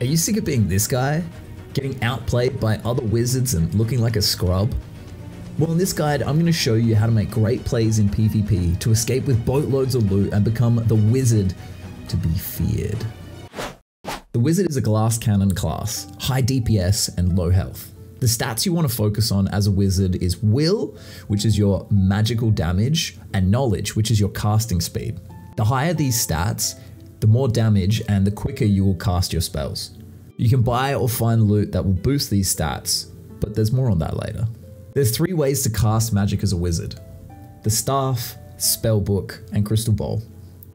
Are you sick of being this guy? Getting outplayed by other wizards and looking like a scrub? Well, in this guide, I'm going to show you how to make great plays in PvP to escape with boatloads of loot and become the wizard to be feared. The wizard is a glass cannon class, high DPS and low health. The stats you want to focus on as a wizard is will, which is your magical damage, and knowledge, which is your casting speed. The higher these stats, the more damage and the quicker you will cast your spells. You can buy or find loot that will boost these stats, but there's more on that later. There's three ways to cast magic as a wizard. The Staff, Spellbook, and Crystal Ball.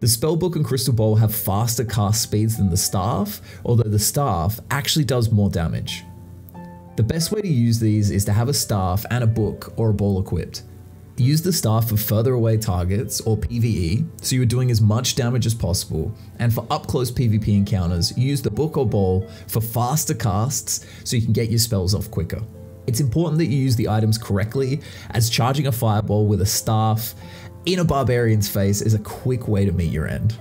The Spellbook and Crystal Ball have faster cast speeds than the Staff, although the Staff actually does more damage. The best way to use these is to have a staff and a book or a ball equipped. Use the staff for further away targets or PvE, so you're doing as much damage as possible, and for up close PvP encounters, use the book or ball for faster casts so you can get your spells off quicker. It's important that you use the items correctly, as charging a fireball with a staff in a barbarian's face is a quick way to meet your end.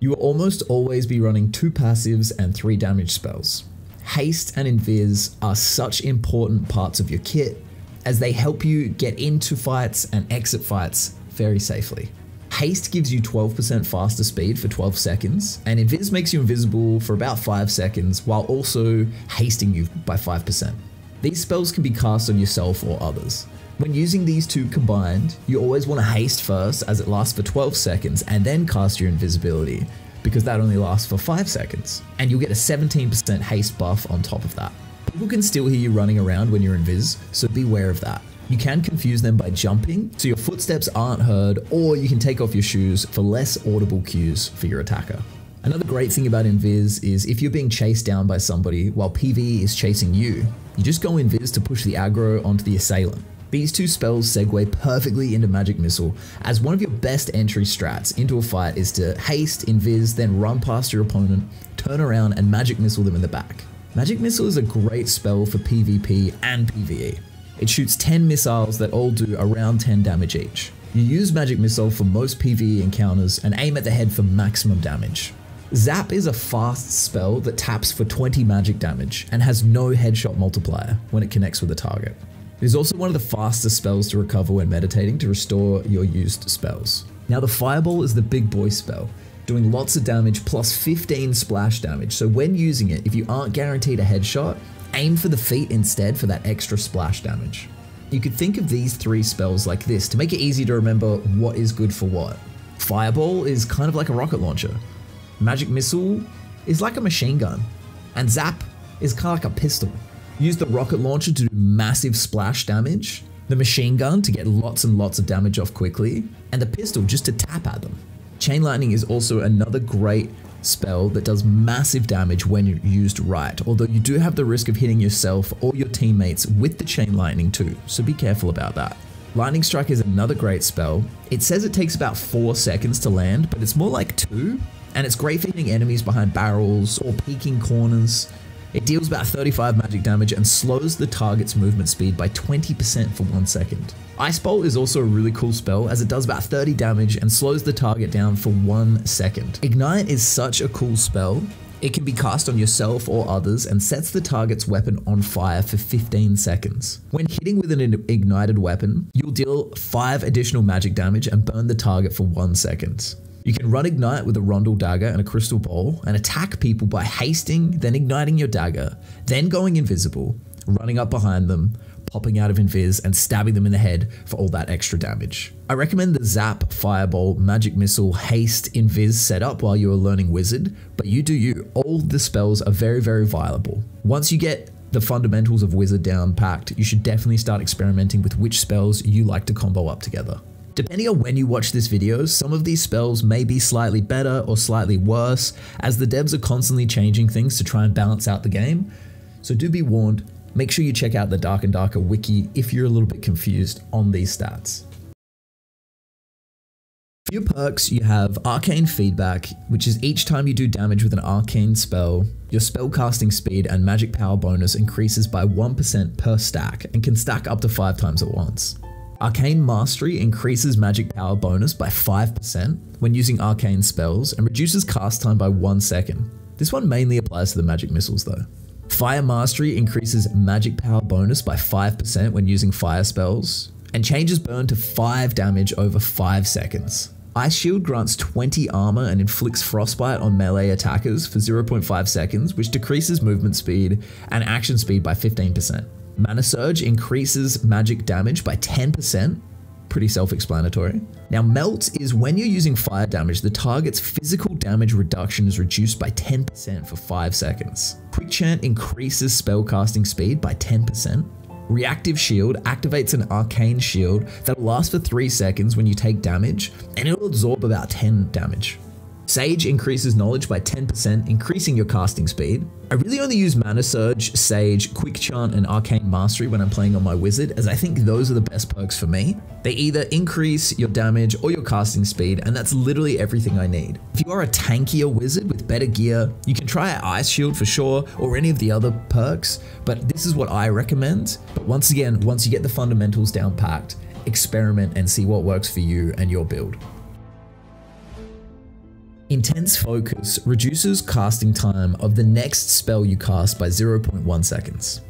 You will almost always be running two passives and three damage spells. Haste and Invis are such important parts of your kit as they help you get into fights and exit fights very safely. Haste gives you 12% faster speed for 12 seconds, and Invis makes you invisible for about 5 seconds while also hasting you by 5%. These spells can be cast on yourself or others. When using these two combined, you always want to haste first as it lasts for 12 seconds and then cast your invisibility because that only lasts for 5 seconds. And you'll get a 17% haste buff on top of that. People can still hear you running around when you're invis, so beware of that. You can confuse them by jumping, so your footsteps aren't heard, or you can take off your shoes for less audible cues for your attacker. Another great thing about Invis is if you're being chased down by somebody while PvE is chasing you, you just go Invis to push the aggro onto the assailant. These two spells segue perfectly into Magic Missile, as one of your best entry strats into a fight is to haste, invis, then run past your opponent, turn around and Magic Missile them in the back. Magic Missile is a great spell for PvP and PvE. It shoots 10 missiles that all do around 10 damage each. You use Magic Missile for most PvE encounters and aim at the head for maximum damage. Zap is a fast spell that taps for 20 magic damage and has no headshot multiplier when it connects with a target. It is also one of the fastest spells to recover when meditating to restore your used spells. Now the Fireball is the big boy spell, doing lots of damage plus 15 splash damage, so when using it, if you aren't guaranteed a headshot, aim for the feet instead for that extra splash damage. You could think of these three spells like this to make it easy to remember what is good for what. Fireball is kind of like a rocket launcher. Magic Missile is like a machine gun. And Zap is kind of like a pistol. Use the rocket launcher to do massive splash damage, the machine gun to get lots and lots of damage off quickly, and the pistol just to tap at them. Chain Lightning is also another great spell that does massive damage when used right, although you do have the risk of hitting yourself or your teammates with the Chain Lightning too, so be careful about that. Lightning Strike is another great spell. It says it takes about 4 seconds to land, but it's more like 2, and it's great for hitting enemies behind barrels or peeking corners. It deals about 35 magic damage and slows the target's movement speed by 20% for 1 second. Ice Bolt is also a really cool spell as it does about 30 damage and slows the target down for 1 second. Ignite is such a cool spell. It can be cast on yourself or others and sets the target's weapon on fire for 15 seconds. When hitting with an ignited weapon, you'll deal 5 additional magic damage and burn the target for 1 second. You can run Ignite with a Rondel dagger and a crystal ball and attack people by hasting, then igniting your dagger, then going invisible, running up behind them, popping out of invis and stabbing them in the head for all that extra damage. I recommend the Zap, Fireball, Magic Missile, Haste, Invis setup while you are learning Wizard, but you do you. All the spells are very, very viable. Once you get the fundamentals of Wizard down packed, you should definitely start experimenting with which spells you like to combo up together. Depending on when you watch this video, some of these spells may be slightly better or slightly worse, as the devs are constantly changing things to try and balance out the game. So do be warned, make sure you check out the Dark and Darker wiki if you're a little bit confused on these stats. For your perks, you have Arcane Feedback, which is each time you do damage with an arcane spell, your spell casting speed and magic power bonus increases by 1% per stack and can stack up to 5 times at once. Arcane Mastery increases magic power bonus by 5% when using arcane spells and reduces cast time by 1 second. This one mainly applies to the magic missiles though. Fire Mastery increases magic power bonus by 5% when using fire spells, and changes burn to 5 damage over 5 seconds. Ice Shield grants 20 armor and inflicts frostbite on melee attackers for 0.5 seconds, which decreases movement speed and action speed by 15%. Mana Surge increases magic damage by 10%, pretty self-explanatory. Now Melt is when you're using fire damage, the target's physical damage reduction is reduced by 10% for 5 seconds. Quick Chant increases spellcasting speed by 10%. Reactive Shield activates an arcane shield that will last for 3 seconds when you take damage, and it will absorb about 10 damage. Sage increases knowledge by 10%, increasing your casting speed. I really only use Mana Surge, Sage, Quick Chant, and Arcane Mastery when I'm playing on my Wizard, as I think those are the best perks for me. They either increase your damage or your casting speed, and that's literally everything I need. If you are a tankier Wizard with better gear, you can try Ice Shield for sure, or any of the other perks, but this is what I recommend. But once again, once you get the fundamentals down packed, experiment and see what works for you and your build. Intense Focus reduces casting time of the next spell you cast by 0.1 seconds.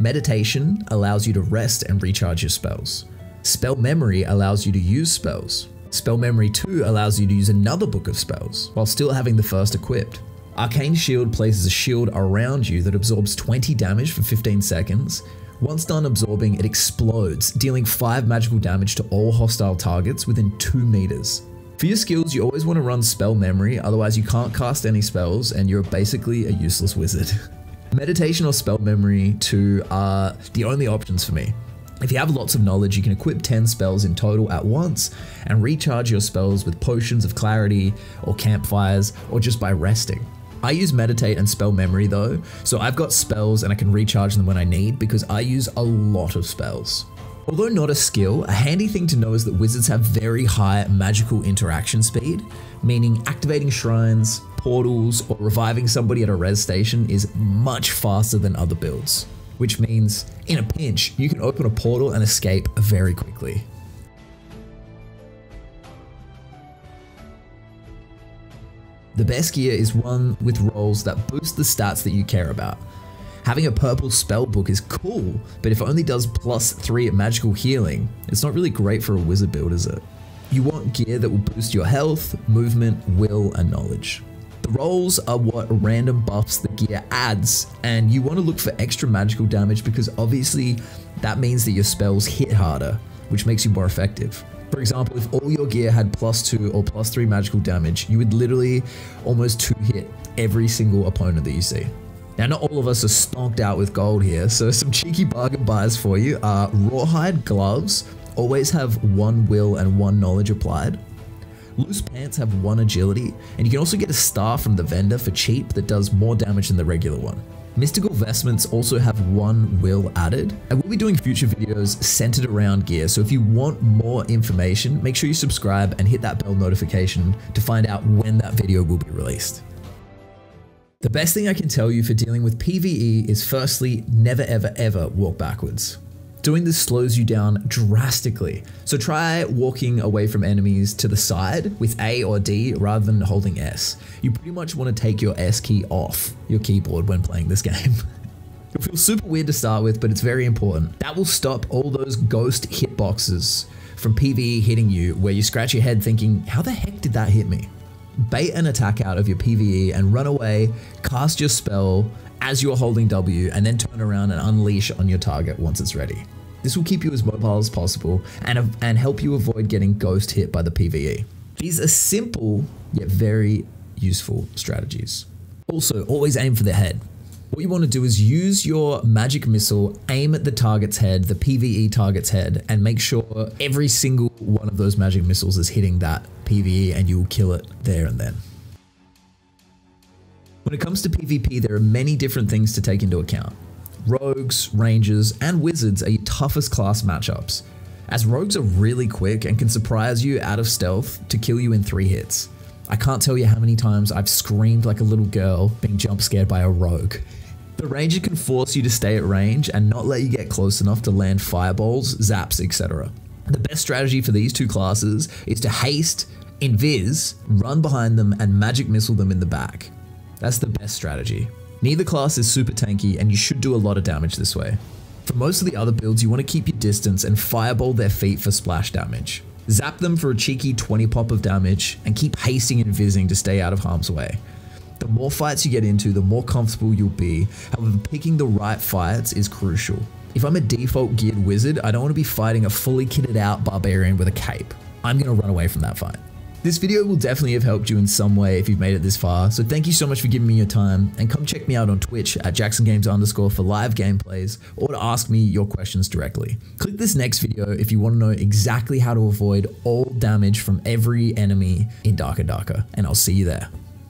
Meditation allows you to rest and recharge your spells. Spell Memory allows you to use spells. Spell Memory 2 allows you to use another book of spells, while still having the first equipped. Arcane Shield places a shield around you that absorbs 20 damage for 15 seconds. Once done absorbing, it explodes, dealing 5 magical damage to all hostile targets within 2 meters. For your skills, you always want to run spell memory, otherwise you can't cast any spells and you're basically a useless wizard. Meditation or spell memory 2 are the only options for me. If you have lots of knowledge, you can equip 10 spells in total at once and recharge your spells with potions of clarity or campfires or just by resting. I use meditate and spell memory though, so I've got spells and I can recharge them when I need because I use a lot of spells. Although not a skill, a handy thing to know is that wizards have very high magical interaction speed, meaning activating shrines, portals, or reviving somebody at a res station is much faster than other builds. Which means, in a pinch, you can open a portal and escape very quickly. The best gear is one with rolls that boost the stats that you care about, Having a purple spell book is cool, but if it only does plus 3 magical healing, it's not really great for a wizard build, is it? You want gear that will boost your health, movement, will, and knowledge. The rolls are what random buffs the gear adds, and you want to look for extra magical damage because obviously that means that your spells hit harder, which makes you more effective. For example, if all your gear had plus 2 or plus 3 magical damage, you would literally almost 2 hit every single opponent that you see. Now, not all of us are stonked out with gold here, so some cheeky bargain buys for you are rawhide gloves, always have one will and one knowledge applied. Loose pants have one agility, and you can also get a star from the vendor for cheap that does more damage than the regular one. Mystical vestments also have one will added. I will be doing future videos centered around gear, so if you want more information, make sure you subscribe and hit that bell notification to find out when that video will be released. The best thing I can tell you for dealing with PvE is firstly, never ever ever walk backwards. Doing this slows you down drastically, so try walking away from enemies to the side with A or D rather than holding S. You pretty much want to take your S key off your keyboard when playing this game. It'll feel super weird to start with, but it's very important. That will stop all those ghost hitboxes from PvE hitting you where you scratch your head thinking, how the heck did that hit me? Bait an attack out of your PvE and run away, cast your spell as you're holding W, and then turn around and unleash on your target once it's ready. This will keep you as mobile as possible and, and help you avoid getting ghost hit by the PvE. These are simple yet very useful strategies. Also, always aim for the head. What you want to do is use your magic missile, aim at the target's head, the PvE target's head, and make sure every single one of those magic missiles is hitting that PvE and you will kill it there and then. When it comes to PvP, there are many different things to take into account. Rogues, rangers, and wizards are your toughest class matchups, as rogues are really quick and can surprise you out of stealth to kill you in three hits. I can't tell you how many times I've screamed like a little girl being jump scared by a rogue. The ranger can force you to stay at range and not let you get close enough to land fireballs, zaps, etc. The best strategy for these two classes is to haste, invis, run behind them, and magic missile them in the back. That's the best strategy. Neither class is super tanky and you should do a lot of damage this way. For most of the other builds, you want to keep your distance and fireball their feet for splash damage. Zap them for a cheeky 20 pop of damage and keep hasting and vising to stay out of harm's way. The more fights you get into, the more comfortable you'll be. However, picking the right fights is crucial. If I'm a default geared wizard, I don't want to be fighting a fully kitted out barbarian with a cape. I'm going to run away from that fight. This video will definitely have helped you in some way if you've made it this far, so thank you so much for giving me your time, and come check me out on Twitch at JacksonGames underscore for live gameplays, or to ask me your questions directly. Click this next video if you want to know exactly how to avoid all damage from every enemy in Dark and Darker, and I'll see you there.